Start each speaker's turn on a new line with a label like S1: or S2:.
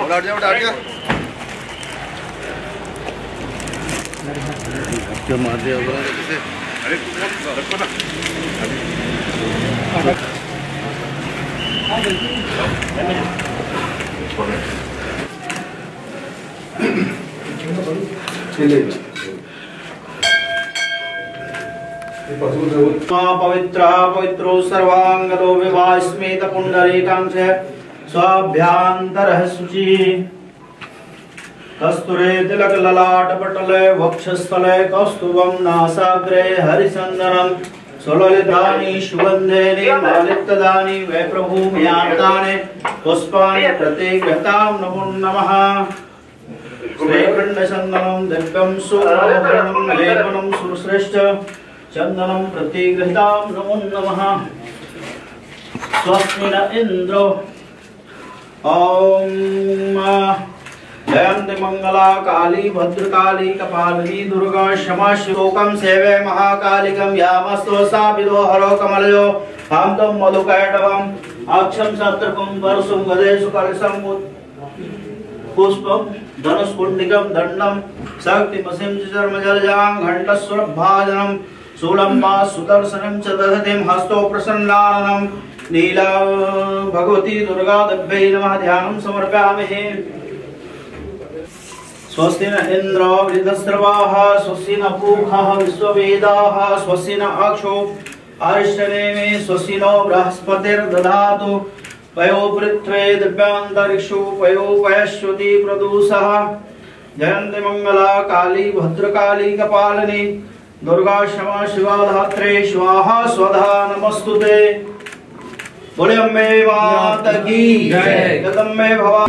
S1: उलट जा उलट जा क्या मार दिया बोला अरे रखो ना
S2: पवित्र पवित्रो सर्वांगतो विवास्मेत पुंडरीकांश स्वाभ्यांतर शुचि कस्तुरे तिलक ललाट पटले वक्षस्थले कौस्तुभम नासाग्रे हरिचंदनम सुललितानि वै प्रभूमयातानि पुष्पाणि प्रतिगतां नमो नमः। सुश्रेष्ठ चन्दनं प्रतिगृहीतां नमो नमः। स्वस्ति न इन्द्रो। ॐ जयन्ति मङ्गला काली भद्रकाली, कपालिनी, दुर्गा क्षमा शोकं सेवे महाकालिकं यामस्तो सापिदो हरो कमलयो हाँ तं मधुकैटवम् अक्षं, सत्रकं वर्षं गदेषु कलशं पुष्पं, धनुष्कुण्डिकं, दण्डं, शक्तिमसिं चर्मजलजां घण्टस्वरभाजनं शूलं वा सुदर्शनं च दधतिं हस्तो प्रसन्नाननं नीला भगवती दुर्गा दभ्यै नमः ध्यानं समर्पयामहे स्वस्ति न इन्द्रो वृद्धस्रवाः स्वस्ति न पूषः विश्ववेदाः स्वस्ति न अक्षो अरिष्टनेमि स्वस्ति नो बृहस्पतिर्दधातु। पयो पृथ्वे दिव्यान्तरिक्षु पयो पयश्रुति प्रदूषः। जयन्ति मङ्गला काली, भद्रकाली कपालिनी। दुर्गा क्षमा शिवा धात्रे स्वाहा स्वधा नमस्तुते बोले अम्बे मात की। जगदम्बे भवा।